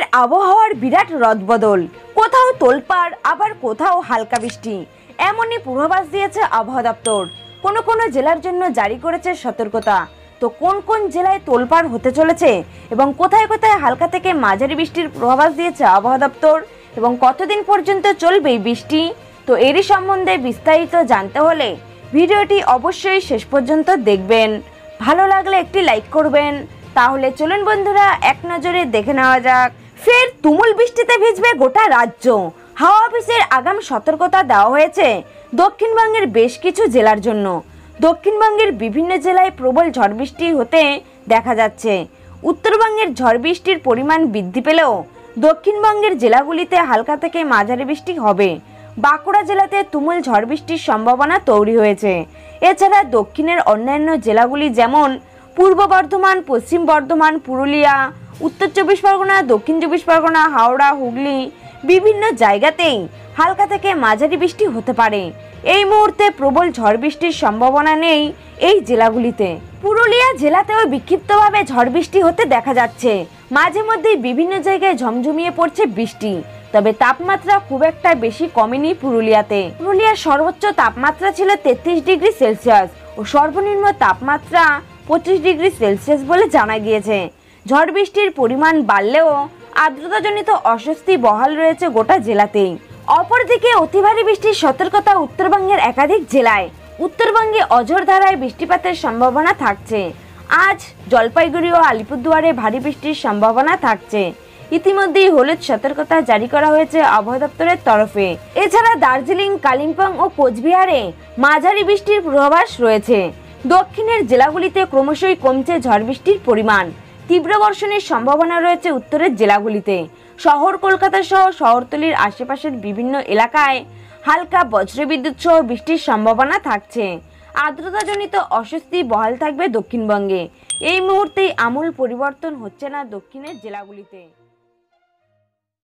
ফের আবহাওয়ার বিরাট রদবদল। কোথাও তোলপাড়, আবার কোথাও হালকা বৃষ্টি। এমনই পূর্বাভাস দিয়েছে আবহাওয়া দপ্তর। কোনো কোনো জেলার জন্য জারি করেছে সতর্কতা। তো কোন কোন জেলায় তোলপাড় হতে চলেছে এবং কোথায় কোথায় হালকা থেকে মাঝারি বৃষ্টির পূর্বাভাস দিয়েছে আবহাওয়া দপ্তর এবং কতদিন পর্যন্ত চলবে বৃষ্টি, তো এরই সম্বন্ধে বিস্তারিত জানতে হলে ভিডিওটি অবশ্যই শেষ পর্যন্ত দেখবেন। ভালো লাগলে একটি লাইক করবেন। তাহলে চলুন বন্ধুরা, এক নজরে দেখে নেওয়া যাক। ফের তুমুল বৃষ্টিতে ভিজবে গোটা রাজ্য। হাওয়া অফিসের আগাম সতর্কতা দেওয়া হয়েছে দক্ষিণবঙ্গের বেশ কিছু জেলার জন্য। দক্ষিণবঙ্গের বিভিন্ন জেলায় প্রবল ঝড় বৃষ্টি হতে দেখা যাচ্ছে। উত্তরবঙ্গের ঝড় বৃষ্টির পরিমাণ বৃদ্ধি পেলেও দক্ষিণবঙ্গের জেলাগুলিতে হালকা থেকে মাঝারি বৃষ্টি হবে। বাঁকুড়া জেলাতে তুমুল ঝড় বৃষ্টির সম্ভাবনা তৈরি হয়েছে। এছাড়া দক্ষিণের অন্যান্য জেলাগুলি যেমন পূর্ব বর্ধমান, পশ্চিম বর্ধমান, পুরুলিয়া উত্তর চব্বিশ পরগনা, দক্ষিণ চব্বিশ পরগনা, হাওড়া, হুগলি, বিভিন্ন জায়গাতেই হালকা থেকে মাঝারি বৃষ্টি হতে পারে। এই মুহূর্তে প্রবল ঝড় বৃষ্টির সম্ভাবনা নেই এই জেলাগুলিতে। পুরুলিয়া জেলাতেও বিক্ষিপ্তভাবে ঝড় বৃষ্টি হতে দেখা যাচ্ছে। মাঝে মধ্যেই বিভিন্ন জায়গায় ঝমঝমিয়ে পড়ছে বৃষ্টি, তবে তাপমাত্রা খুব একটা বেশি কমেনি পুরুলিয়াতে। পুরুলিয়ার সর্বোচ্চ তাপমাত্রা ছিল তেত্রিশ ডিগ্রি সেলসিয়াস ও সর্বনিম্ন তাপমাত্রা পঁচিশ ডিগ্রি সেলসিয়াস বলে জানা গিয়েছে। ঝড় বৃষ্টির পরিমাণ বাড়লেও আর্দ্রতাজনিত অস্বস্তি বহাল রয়েছে গোটা জেলাতেই। অপরদিকে অতি ভারী বৃষ্টির সতর্কতা উত্তরবঙ্গের একাধিক জেলায়। উত্তরবঙ্গে অঝোর ধারায় বৃষ্টিপাতের সম্ভাবনা থাকছে। আজ জলপাইগুড়ি ও আলিপুরদুয়ারে ভারী বৃষ্টির সম্ভাবনা থাকছে। ইতিমধ্যেই হলুদ সতর্কতা জারি করা হয়েছে আবহাওয়া দপ্তরের তরফে। এছাড়া দার্জিলিং, কালিম্পং ও কোচবিহারে মাঝারি বৃষ্টির পূর্বাভাস রয়েছে। দক্ষিণের জেলাগুলিতে ক্রমশই কমছে ঝড় বৃষ্টির পরিমাণ। তীব্র বর্ষণের সম্ভাবনা রয়েছে উত্তরের জেলাগুলিতে। শহর কলকাতা সহ শহরতলির আশেপাশের বিভিন্ন এলাকায় হালকা বজ্রবিদ্যুৎ সহ বৃষ্টির সম্ভাবনা থাকছে। আর্দ্রতাজনিত অস্বস্তি বহাল থাকবে দক্ষিণবঙ্গে। এই মুহূর্তেই আমূল পরিবর্তন হচ্ছে না দক্ষিণের জেলাগুলিতে।